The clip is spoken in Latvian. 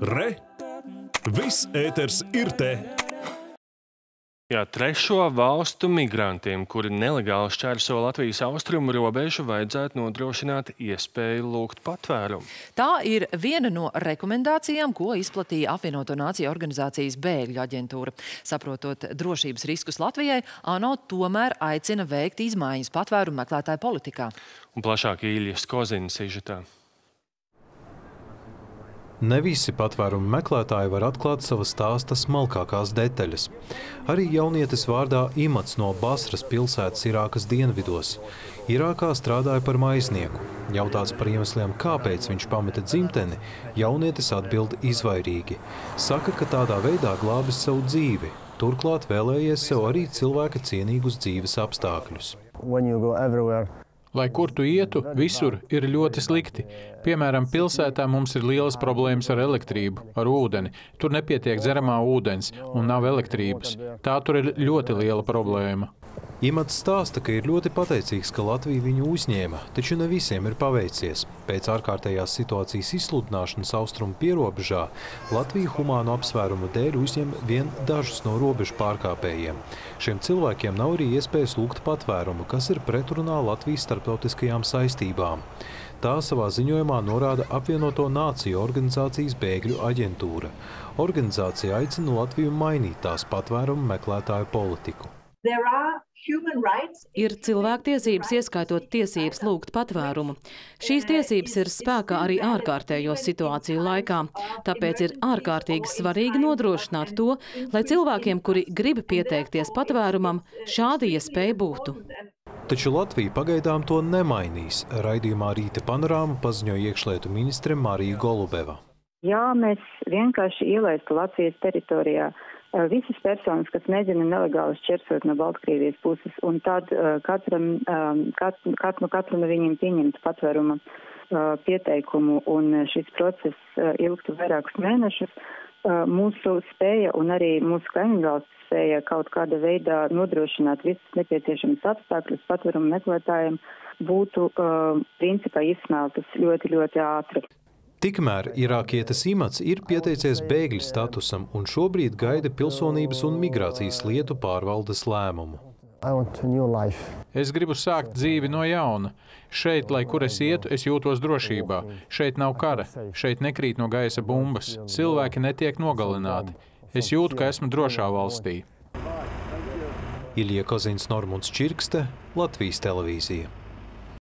Re! Viss ēters ir te! Jā, trešo valstu migrantiem, kuri nelegāli šķērso Latvijas austrumu robežu, vajadzētu nodrošināt iespēju lūgt patvērumu. Tā ir viena no rekomendācijām, ko izplatīja apvienoto nāciju organizācijas bēgļu aģentūra. Saprotot drošības riskus Latvijai, ANO tomēr aicina veikt izmaiņas patvērumu meklētāju politikā. Un plašāk Īļas Kozinas sižetā. Ne visi patvērumu meklētāji var atklāt savas stāsta smalkākās detaļas. Arī jaunietis vārdā Imats no Basras pilsētas Irākas dienvidos. Irākā strādāja par maiznieku. Jautāts par iemesliem, kāpēc viņš pameta dzimteni, jaunietis atbild izvairīgi. Saka, ka tādā veidā glābis savu dzīvi. Turklāt vēlējies sev arī cilvēka cienīgus dzīves apstākļus. Lai kur tu ietu, visur ir ļoti slikti. Piemēram, pilsētā mums ir lielas problēmas ar elektrību, ar ūdeni. Tur nepietiek dzeramā ūdens un nav elektrības. Tā tur ir ļoti liela problēma. Imants stāsta, ka ir ļoti pateicīgs, ka Latvija viņu uzņēma, taču ne visiem ir paveicies. Pēc ārkārtējās situācijas izsludināšanas austrumu pierobežā Latvija humānu apsvērumu dēļ uzņem vien dažus no robežu pārkāpējiem. Šiem cilvēkiem nav arī iespējas lūgt patvērumu, kas ir pretrunā Latvijas starptautiskajām saistībām. Tā savā ziņojumā norāda apvienoto nāciju organizācijas bēgļu aģentūra. Organizācija aicina Latviju mainīt tās patvērumu meklētāju politiku. Ir cilvēktiesības, ieskaitot tiesības lūgt patvērumu. Šīs tiesības ir spēkā arī ārkārtējo situāciju laikā, tāpēc ir ārkārtīgi svarīgi nodrošināt to, lai cilvēkiem, kuri grib pieteikties patvērumam, šāda iespēja būtu. Taču Latvija pagaidām to nemainīs. Raidījumā Rīta panorāma paziņoja iekšlietu ministre Marija Golubeva. Jā, mēs vienkārši ielaistu Latvijas teritorijā visas personas, kas mēģina nelegāli šķērsot no Baltkrievijas puses, un tad katram, kat, kat, no katru no viņiem pieņemt patvēruma pieteikumu, un šis process ilgtu vairākus mēnešus. Mūsu spēja un arī mūsu kaimiņvalsts spēja kaut kāda veidā nodrošināt visus nepieciešamus apstākļus patvērumu meklētājiem būtu principā izsmeltas ļoti, ļoti ātri. Tikmēr irākietis Imats ir pieteicies bēgļu statusam un šobrīd gaida pilsonības un migrācijas lietu pārvaldes lēmumu. Es gribu sākt dzīvi no jauna. Šeit, lai kur es ietu, es jūtos drošībā. Šeit nav kara, šeit nekrīt no gaisa bumbas, cilvēki netiek nogalināti. Es jūtu, ka esmu drošā valstī. Ilija Kozins, Normunds Čirkste, Latvijas televīzija.